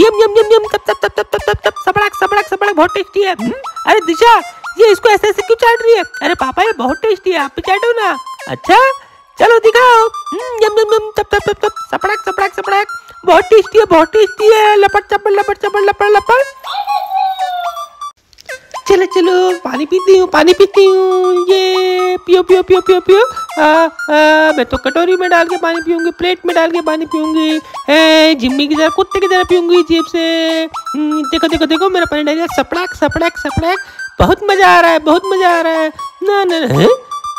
यम यम यम यम तप तप तप तप तप तप तप सबड़क सबड़क सबड़क बहुत टेस्टी है। हम्म, अरे दिशा ये इसको ऐसे ऐसे क्यों चाट रही है? अरे पापा ये बहुत टेस्टी है आप भी चाटो ना। अच्छा चलो दिखाओ। हम्म, यम यम यम तप तप तप तप सबड़क सबड़क सबड़क। बहुत टेस्टी है बहुत टेस्टी है। लपट चपड़ लपट चपड़ लपड़ लपड़। चलो चलो पानी पीती हूँ पानी पीती हूँ। ये पियो पियो पियो पियो पियो। मैं तो कटोरी में डाल के पानी पीऊँगी प्लेट में डाल के पानी पीऊँगी। जिम्मी की तरह कुत्ते की तरह पीऊँगी जेब से। हम्म, देखो देखो देखो मेरा पानी डाल सपड़ाक सपड़ाक सपड़ाक। बहुत मज़ा आ रहा है बहुत मज़ा आ रहा है। ना ना ना,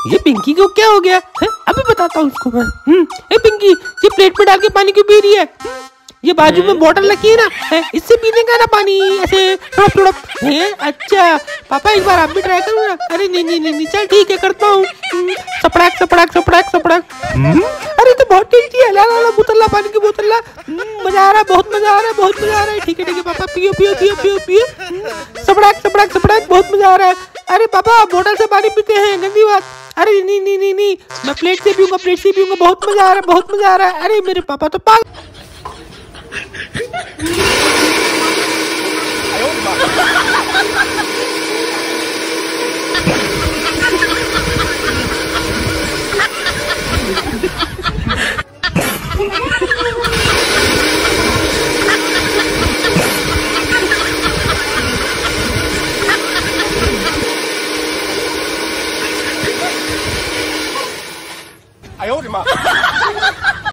ये पिंकी को क्या हो गया? है? अभी बताता हूँ उसको मैं। हम्म, ए पिंकी ये प्लेट में डाल के पानी क्यों पी रही है? ये बाजू में बोतल रखी है ना? इससे पीने का ना पानी ऐसे थोड़ा थोड़ा है? अच्छा। पापा एक बार आप भी ट्राई करो ना। अरे नहीं नहीं नहीं चल ठीक है करता हूँ। हम्म, सपड़ाक सपड़ाक सपड़ाक सपड़ाक। हम्म, अरे तो बहुत टेस्टी है। ला ला ला बोतल ला पानी की बोतल ला। हम्म, मज़ा आ रहा है बहुत मज़ा आ रहा है बहुत मज़ा आ रहा है। ठीक है ठीक है पापा पियो पियो पियो पियो पियो। सपड़ाक सपड़ाक सपड़ाक बहुत मज़ा आ रहा है। अरे पापा बोतल से पानी पीते हैं गंदी बात। अरे नहीं नहीं नहीं नहीं। मैं प्लेट से पीऊँगा प्लेट से पीऊँगा बहुत मज़ा आ रहा है बहुत मज़ा आ रहा है। अरे मेरे पापा तो पागल। 哎呦，我的妈。